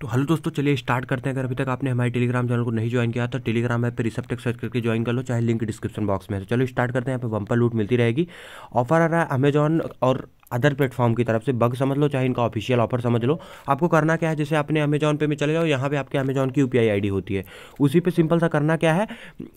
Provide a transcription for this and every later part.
तो हेलो दोस्तों, चलिए स्टार्ट करते हैं। अगर अभी तक आपने हमारे टेलीग्राम चैनल को नहीं ज्वाइन किया तो टेलीग्राम ऐप पे रिसेप्टेक सर्च करके ज्वाइन कर लो, चाहे लिंक डिस्क्रिप्शन बॉक्स में है। तो चलो स्टार्ट करते हैं। यहाँ पे बम्पर लूट मिलती रहेगी। ऑफ़र आ रहा है अमेजॉन और अदर प्लेटफॉर्म की तरफ़ से। बग समझ लो, चाहे इनका ऑफिशियल ऑफ़र समझ लो। आपको करना क्या है, जैसे अपने अमेजॉन पे में चले जाओ, यहाँ पे आपके अमेजॉन की यूपीआई आईडी होती है। उसी पे सिंपल सा करना क्या है,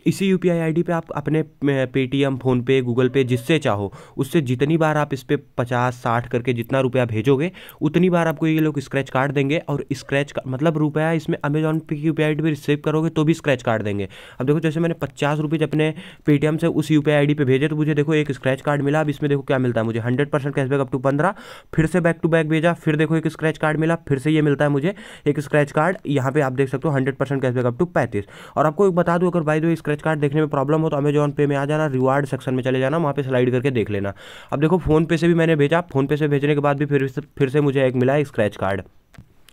इसी आईडी पे आप अपने पेटीएम फ़ोनपे गूगल पे जिससे चाहो, उससे जितनी बार आप इस पर पचास, साठ करके जितना रुपया भेजोगे, उतनी बार आपको ये लोग स्क्रैच कार्ड देंगे और स्क्रैच मतलब रुपया इसमें अमेजॉन पे की यूपी आई डी रिसीव करोगे तो भी स्क्रैच कार्ड देंगे। अब देखो, जैसे मैंने पचास रुपये अपने पेटीएम से उस यूपीआई आईडी पे भेजे तो मुझे देखो एक स्क्रैच कार्ड मिला, अब इसमें देखो क्या मिलता है मुझे। Hundred percent cashback up to पंद्रह, फिर से बैक टू बैक भेजा, फिर देखो एक स्क्रैच कार्ड मिला, फिर से ये मिलता है मुझे। एक स्क्रैच कार्ड यहाँ पे आप देख सकते हो hundred percent cashback up to पैंतीस। और आपको एक बता दूँ, अगर बाई दो स्क्रैच कार्ड देखने में प्रॉब्लम हो तो अमेजॉन पे में आ जाना रिवार्ड सेक्शन में चले जाना, वहाँ पे स्लाइड करके देख लेना। अब देखो फ़ोन पे से भी मैंने भेजा फ़ोन पे से भेजने के बाद भी फिर से फिर से मुझे एक मिला स्क्रैच कार्ड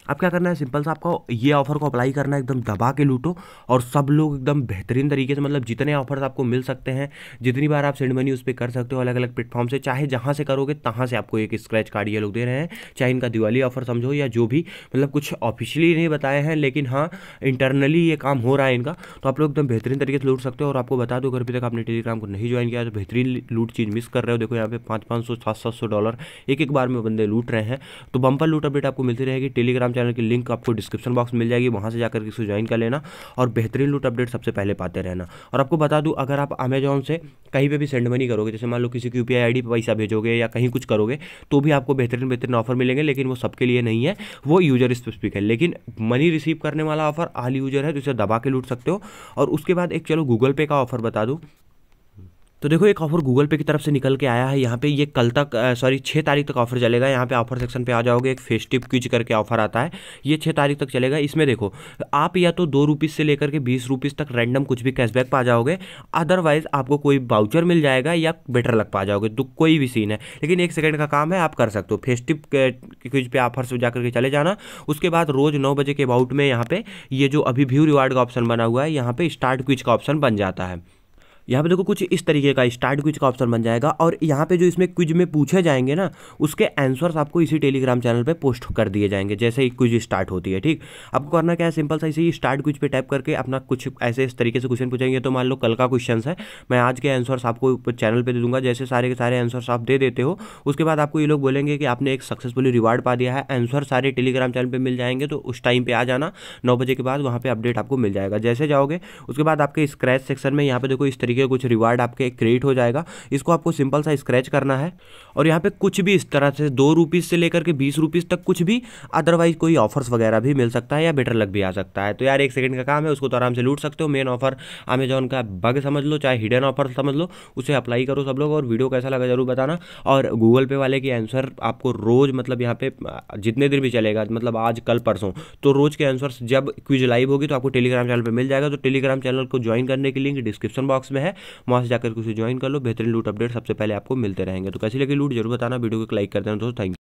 अब क्या करना है? सिंपल सा आपको ये ऑफ़र को अप्लाई करना है, एकदम दबा के लूटो और सब लोग एकदम बेहतरीन तरीके से मतलब जितने ऑफर्स आपको मिल सकते हैं, जितनी बार आप सेंड मनी उस पर कर सकते हो अलग अलग प्लेटफॉर्म से, चाहे जहाँ से करोगे, तहाँ से आपको एक स्क्रैच कार्ड ये लोग दे रहे हैं, चाहे इनका दिवाली ऑफ़र समझो या जो भी मतलब कुछ ऑफिशियली नहीं बताए हैं, लेकिन हाँ इंटरनली ये काम हो रहा है इनका तो आप लोग एकदम बेहतरीन तरीके से लूट सकते हो और आपको बता दो, अगर अभी तक आपने टेलीग्राम को नहीं ज्वाइन किया तो बेहतरीन लूट चीज़ मिस कर रहे हो। देखो यहाँ पे पाँच पाँच सौ, सात सात सौ डॉलर एक एक बार में बंदे लूट रहे हैं तो बम्पर लूट अपडेट आपको मिलती रहेगी टेलीग्राम चैनल की लिंक आपको डिस्क्रिप्शन बॉक्स मिल जाएगी। वहाँ से जाकर इसको ज्वाइन कर लेना और बेहतरीन लूट अपडेट सबसे पहले पाते रहना। और आपको बता दूँ, अगर आप अमेजॉन से कहीं पर भी सेंड मनी करोगे, जैसे मान लो किसी की यू पी पैसा भेजोगे या कहीं कुछ करोगे तो भी आपको बेहतरीन बेहतरीन ऑफ़र मिलेंगे, लेकिन वो सबके लिए नहीं है, वो यूज़र स्पेसिफिक है। लेकिन मनी रिसीव करने वाला ऑफ़र आल यूज़र है तो इसे दबा के लूट सकते हो। और उसके बाद एक चलो गूगल पे का ऑफ़र बता दूँ। तो देखो, एक ऑफ़र गूगल पे की तरफ़ से निकल के आया है। यहाँ पे ये कल तक सॉरी छः तारीख तक ऑफ़र चलेगा। यहाँ पे ऑफ़र सेक्शन पे आ जाओगे, एक फेस्टिव क्विज करके ऑफ़र आता है। ये छः तारीख तक चलेगा। इसमें देखो, आप या तो दो रुपीज़ से लेकर के बीस रुपीज़ तक रैंडम कुछ भी कैशबैक पा जाओगे। अदरवाइज़ आपको कोई बाउचर मिल जाएगा या बेटर लग पा जाओगे। तो कोई भी सीन है। लेकिन एक सेकेंड का काम है, आप कर सकते हो। फेस्टिव क्विज पे ऑफ़र से जा करके चले जाना। उसके बाद रोज़ नौ बजे के अबाउट में यहाँ पे ये जो अभी व्यू रिवार्ड का ऑप्शन बना हुआ है, यहाँ पे स्टार्ट क्विज का ऑप्शन बन जाता है। यहाँ पे देखो कुछ इस तरीके का स्टार्ट क्विज का ऑप्शन बन जाएगा और यहाँ पे जो इसमें क्विज में पूछे जाएँगे ना, उसके आंसर्स आपको इसी टेलीग्राम चैनल पे पोस्ट कर दिए जाएँगे, जैसे ही क्विज स्टार्ट होती है, ठीक? आपको करना क्या है सिंपल सा इसी स्टार्ट क्विज पे टाइप करके अपना कुछ ऐसे इस तरीके से क्वेश्चन पूछेंगे। तो मान लो कल का क्वेश्चन है, मैं आज के आंसर्स आपको चैनल पर दे दूँगा, जैसे सारे के सारे आंसर्स आप दे देते हो, उसके बाद आपको ये लोग बोलेंगे कि आपने एक सक्सेसफुली रिवार्ड पा दिया है आंसर सारे टेलीग्राम चैनल पर मिल जाएँगे तो उस टाइम पर आ जाना, नौ बजे के बाद वहाँ पर अपडेट आपको मिल जाएगा। जैसे जाओगे, उसके बाद आपके स्क्रैच सेक्शन में यहाँ पे देखो इस तरीके कुछ रिवार्ड आपके आपके क्रिएट हो जाएगा। इसको आपको सिंपल सा स्क्रैच करना है और यहाँ पे कुछ भी इस तरह से दो रुपीज़ से लेकर के बीस रुपीज़ तक कुछ भी अदरवाइज़ कोई ऑफर्स वगैरह भी मिल सकता है या बेटर लग भी आ सकता है। तो यार एक सेकंड का काम है, उसको तो आराम से लूट सकते हो। मेन ऑफ़र अमेजॉन का बग समझ लो, चाहे हिडन ऑफ़र समझ लो, उसे अप्लाई करो सब लोग और वीडियो कैसा लगा ज़रूर बताना। और गूगल पे वाले की आंसर आपको रोज़ मतलब यहाँ पे, जितने दिन भी चलेगा मतलब आज, कल, परसों तो रोज़ के आंसर जब क्विज लाइव होगी तो आपको टेलीग्राम चैनल पर मिल जाएगा। तो टेलीग्राम चैनल को ज्वाइन करने की लिंक डिस्क्रिप्शन बॉक्स में है। वहाँ से जाकर उसे ज्वाइन कर लो, बेहतरीन लूट अपडेट सबसे पहले आपको मिलते रहेंगे। तो कैसी लगी लूट ज़रूर बताना। वीडियो को लाइक कर देना दोस्तों। थैंक